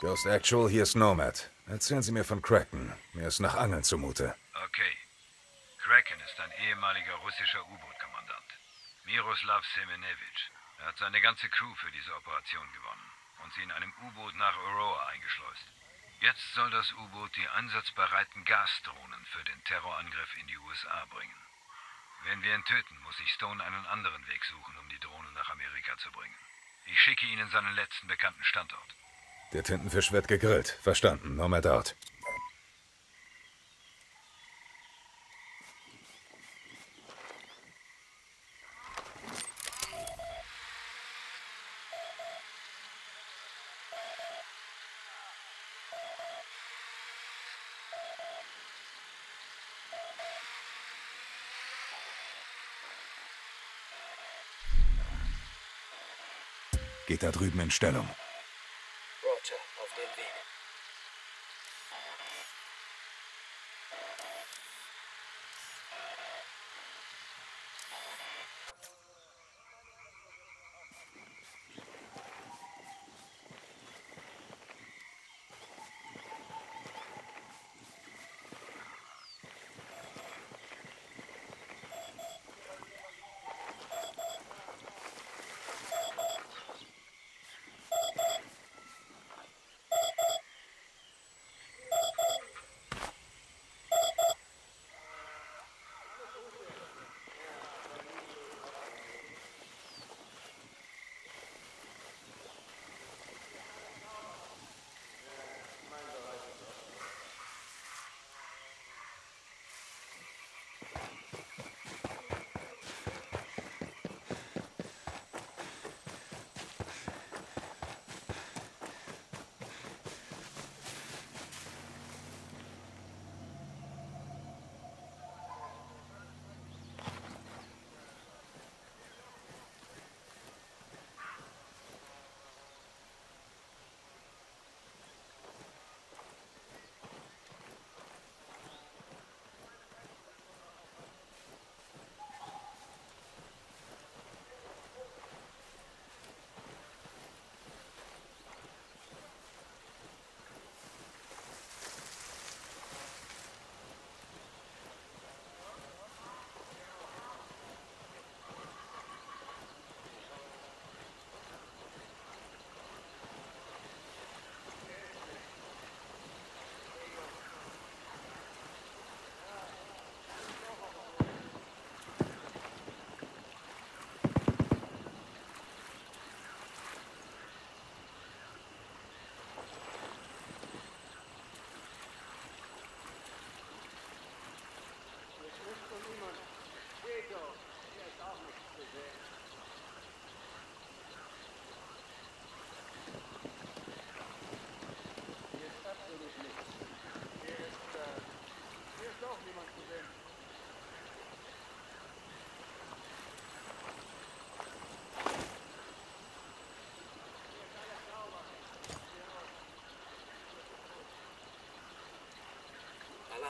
Ghost Actual, hier ist Nomad. Erzählen Sie mir von Kraken. Mir ist nach Angeln zumute. Okay. Kraken ist ein ehemaliger russischer U-Boot-Kommandant. Miroslav Semenevich. Er hat seine ganze Crew für diese Operation gewonnen und sie in einem U-Boot nach Aurora eingeschleust. Jetzt soll das U-Boot die einsatzbereiten Gasdrohnen für den Terrorangriff in die USA bringen. Wenn wir ihn töten, muss sich Stone einen anderen Weg suchen, um die Drohnen nach Amerika zu bringen. Ich schicke Ihnen seinen letzten bekannten Standort. Der Tintenfisch wird gegrillt. Verstanden. Nomad out. Geht da drüben in Stellung.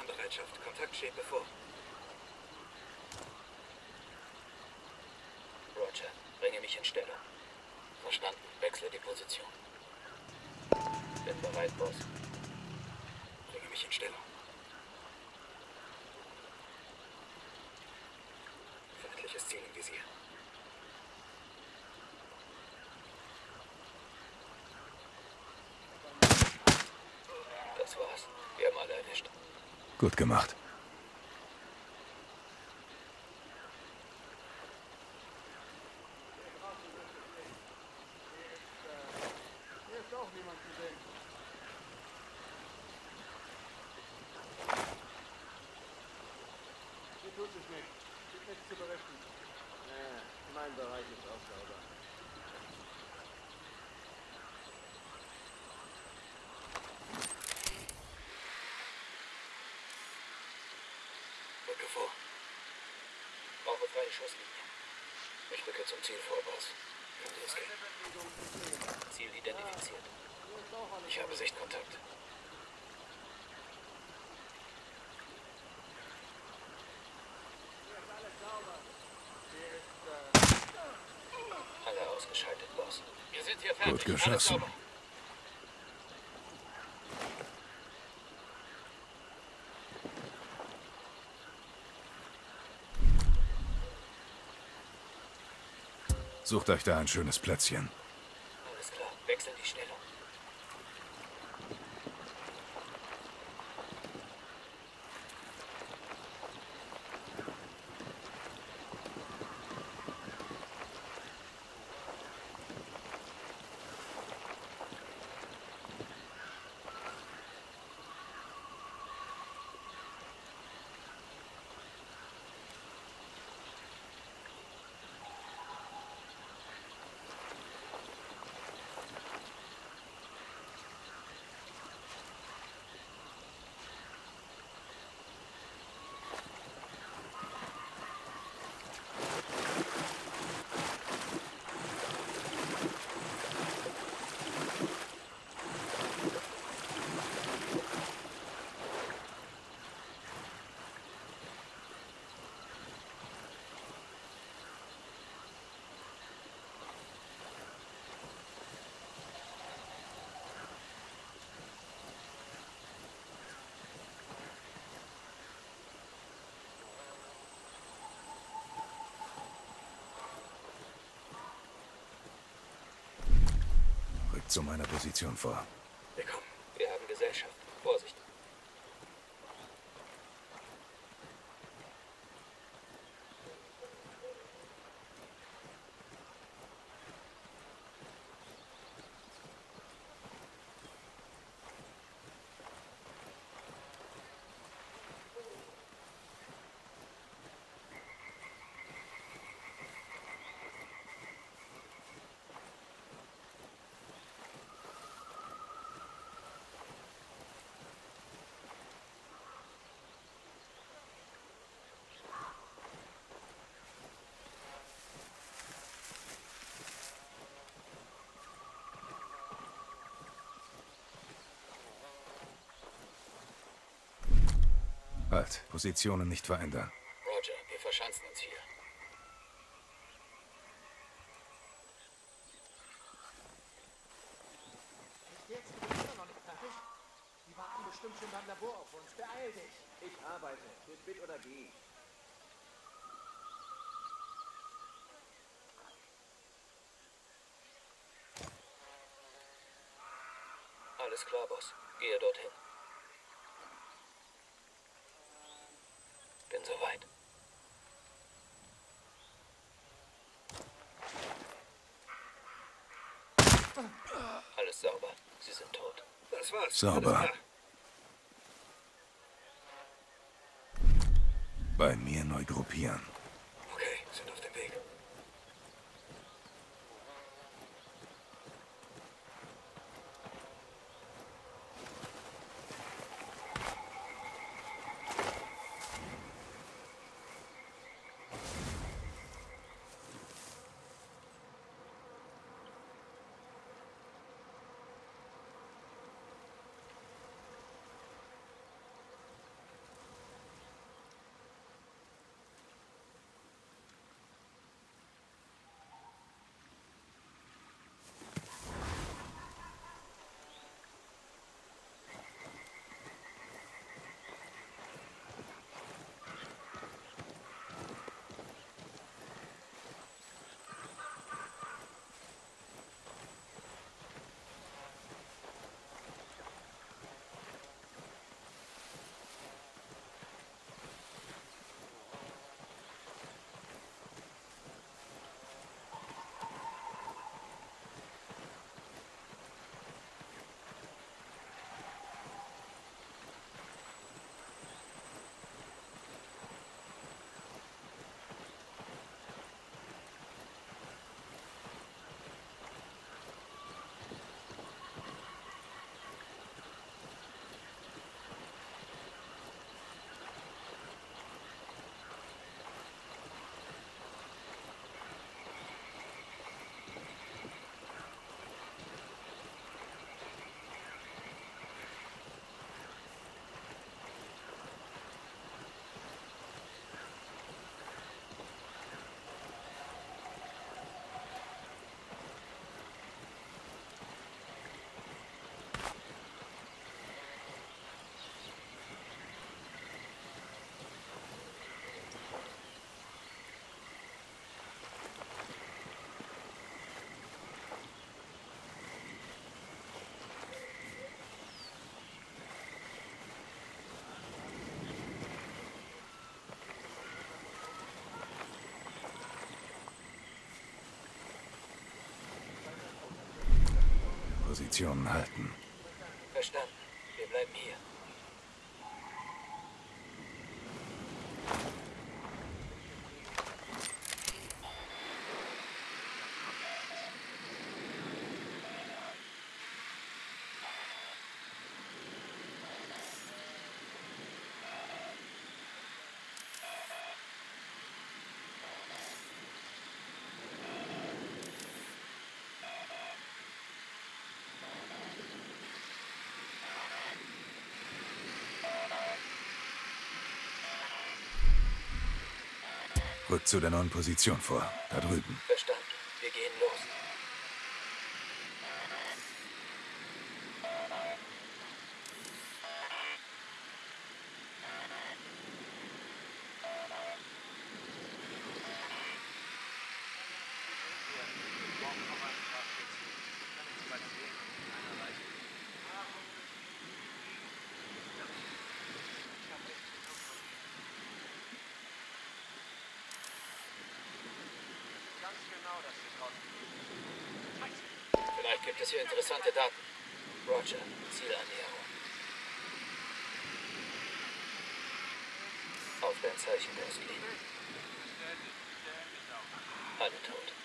Alarmbereitschaft. Kontakt steht bevor. Roger, bringe mich in Stellung. Verstanden. Wechsle die Position. Bin bereit, Boss. Bringe mich in Stellung. Feindliches Ziel im Visier. Das war's. Wir haben alle erwischt. Gut gemacht. Hier tut sich nichts. Gibt nichts zu berichten. Ja, mein Bereich ist auch sauber. Rücke vor. Brauche freie Schusslinie. Ich rücke zum Ziel vor, Boss. Kann losgehen. Ziel identifiziert. Ich habe Sichtkontakt. Alle ausgeschaltet, Boss. Wir sind hier fertig. Gut geschossen. Sucht euch da ein schönes Plätzchen. Zu meiner Position vor. Willkommen. Wir haben Gesellschaft. Vorsicht. Halt, Positionen nicht verändern. Roger, wir verschanzen uns hier. Jetzt, du bist immer noch nicht fertig? Die warten bestimmt schon beim Labor auf uns. Beeil dich. Ich arbeite. Bis mit oder geh. Alles klar, Boss. Gehe dorthin. Bin soweit. Alles sauber. Sie sind tot. Das war's. Sauber. Bei mir neu gruppieren. Positionen halten. Verstanden. Wir bleiben hier. Rück zu der neuen Position vor. Da drüben. Gibt es hier interessante Daten. Roger, Zielannäherung. Aufwärtszeichen der Ostlinie. Alle tot.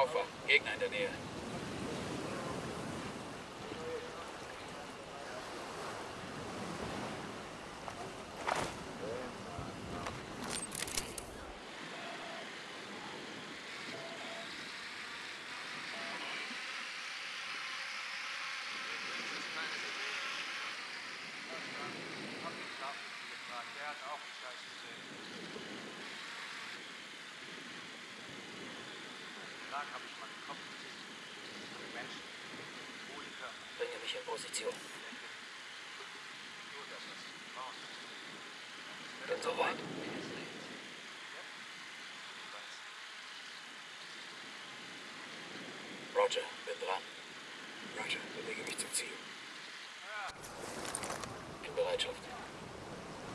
Aufwachen. Gegner in der Nähe. In Position. Bin soweit. Roger, bin dran. Roger, bewege mich zum Ziel. In Bereitschaft.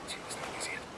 Ziel ist analysiert.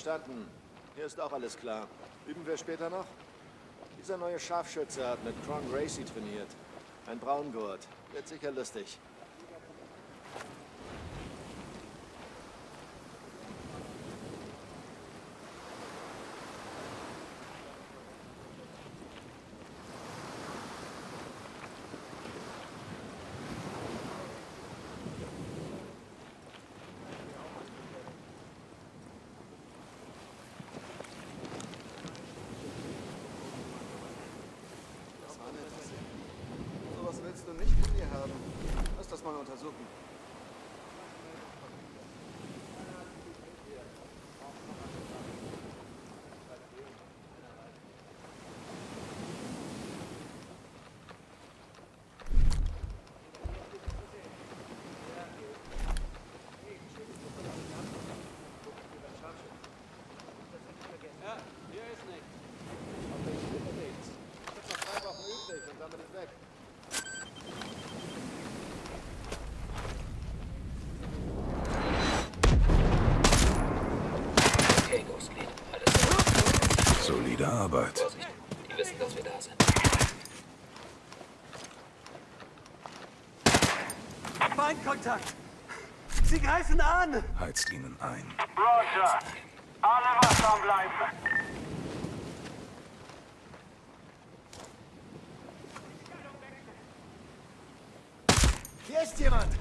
Verstanden. Hier ist auch alles klar. Üben wir später noch? Dieser neue Scharfschütze hat mit Cron Gracie trainiert. Ein Braungurt. Wird sicher lustig. Untersuchen. Arbeit. Vorsicht, die wissen, dass wir da sind. Feindkontakt! Sie greifen an! Heizt ihnen ein. Roger. Alle wachsam bleiben. Hier ist jemand.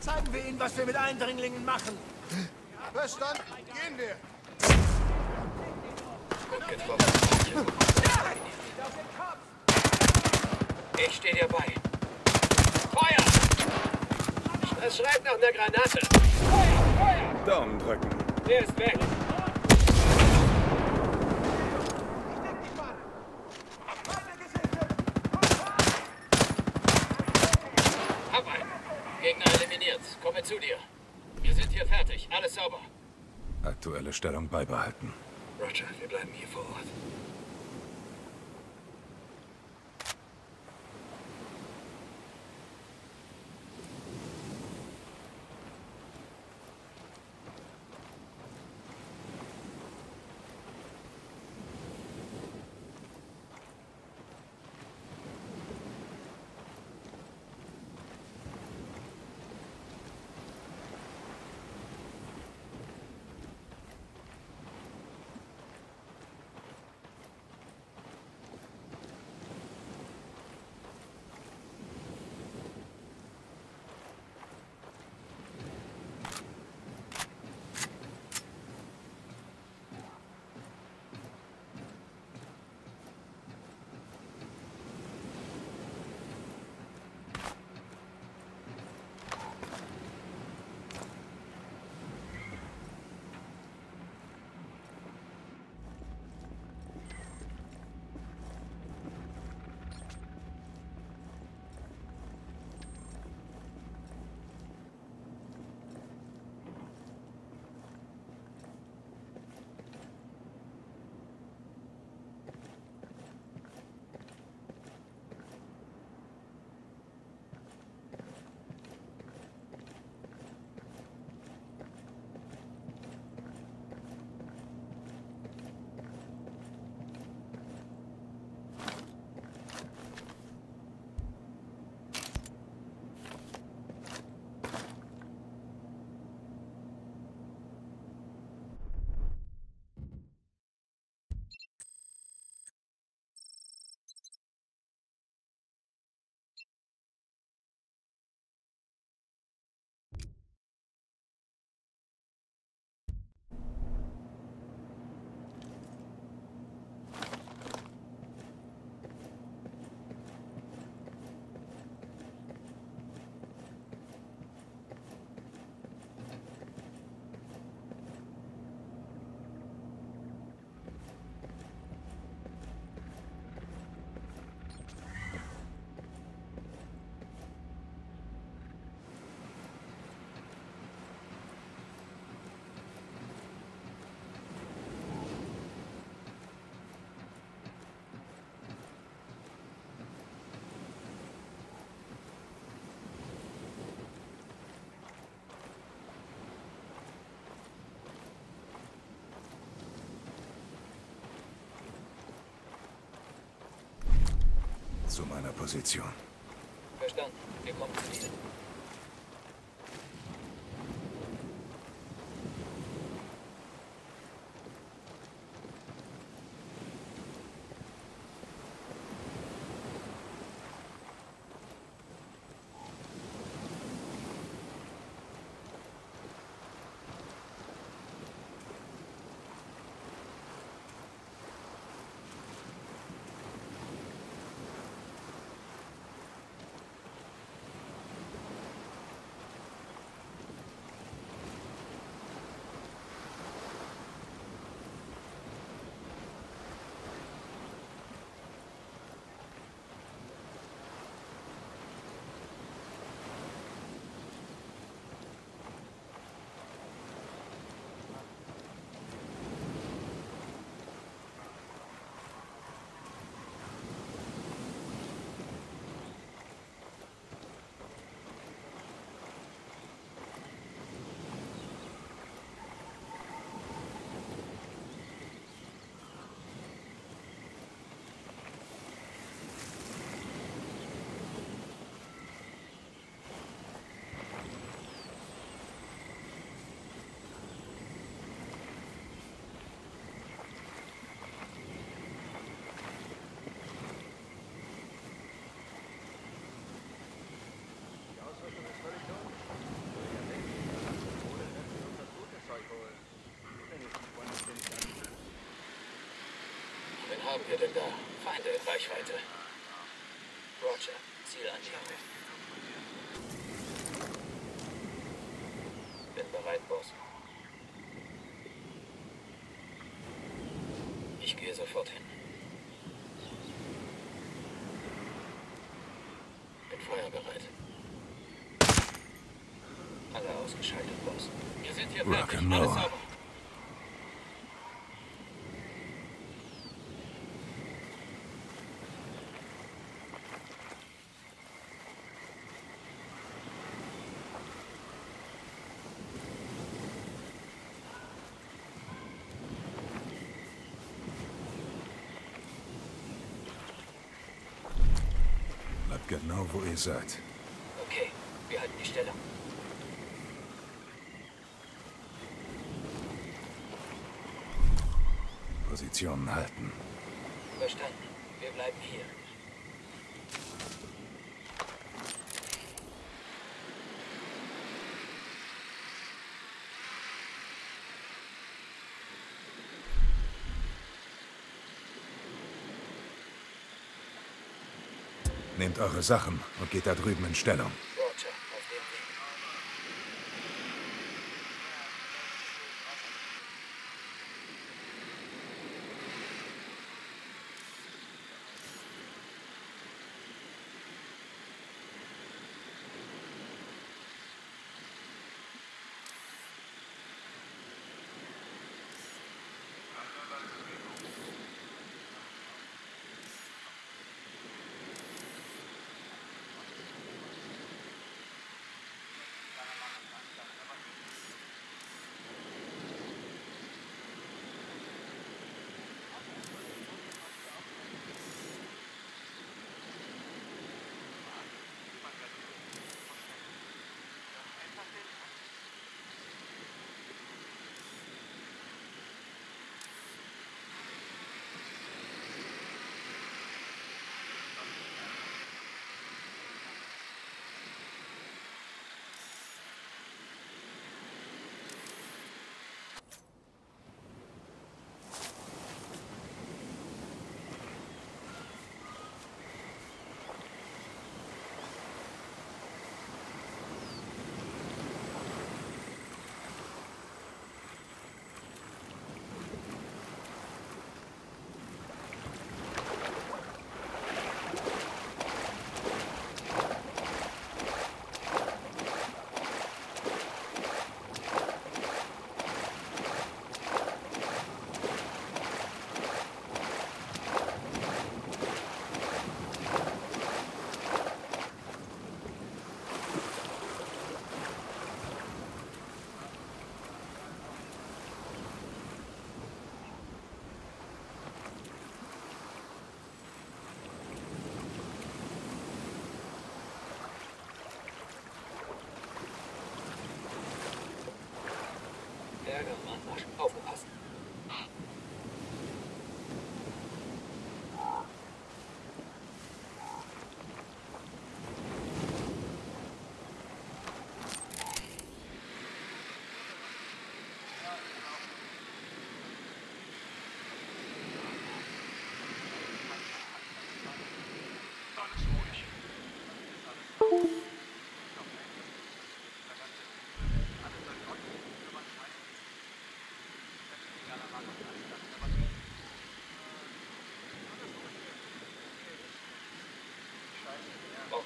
Zeigen wir ihnen, was wir mit Eindringlingen machen. Verstanden. Gehen wir. Getroffen. Ich stehe dir bei. Feuer! Es schreit nach einer Granate. Daumen drücken. Der ist weg. Hab einen. Gegner eliminiert. Komme zu dir. Wir sind hier fertig. Alles sauber. Aktuelle Stellung beibehalten. Roger, wir bleiben hier vor Ort. Zu meiner Position. Verstanden. Wir kommen zu dir. Haben wir denn da? Feinde in Reichweite. Roger, Zielannäherung. Bin bereit, Boss. Ich gehe sofort hin. Bin feuerbereit. Alle ausgeschaltet, Boss. Wir sind hier fertig. Alles sauber. Bleibt genau, wo ihr seid. Okay, wir halten die Stellung. Positionen halten. Verstanden. Wir bleiben hier. Nehmt eure Sachen und geht da drüben in Stellung. Yeah, I got one. Oh.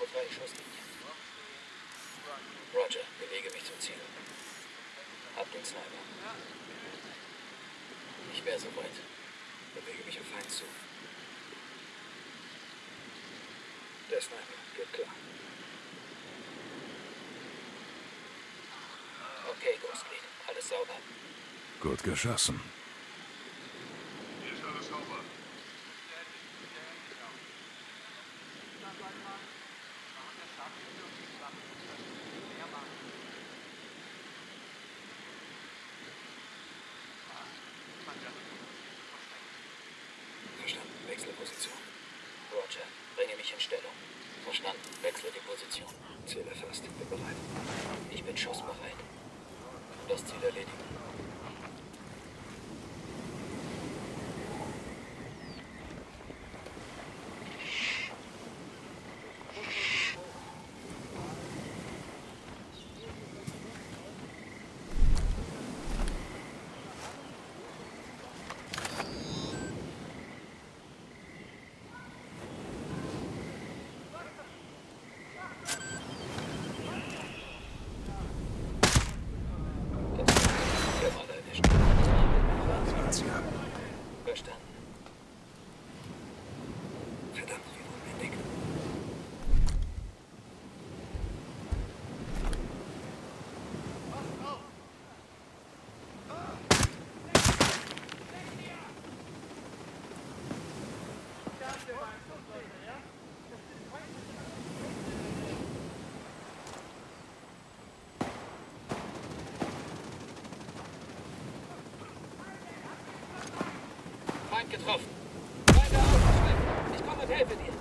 Freie Schusslinie. Roger, bewege mich zum Ziel. Hab den Sniper. Ich wäre soweit. Bewege mich auf Feind zu. Der Sniper, geht klar. Okay, Ghostlead, alles sauber. Gut geschossen. dafür, dafür, dafür, dafür mehr machen. Feind getroffen. Weiter ausschalten. Ich komme und helfe dir.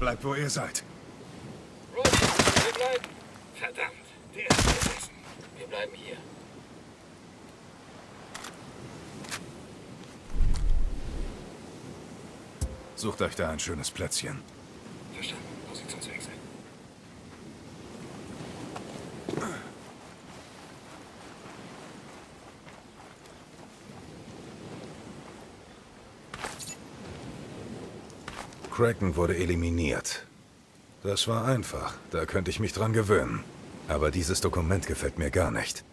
Bleibt, wo ihr seid. Roddy, wir bleiben. Verdammt, der ist vergessen. Wir bleiben hier. Sucht euch da ein schönes Plätzchen. Verstanden. Positionswechsel. Kraken wurde eliminiert. Das war einfach. Da könnte ich mich dran gewöhnen. Aber dieses Dokument gefällt mir gar nicht.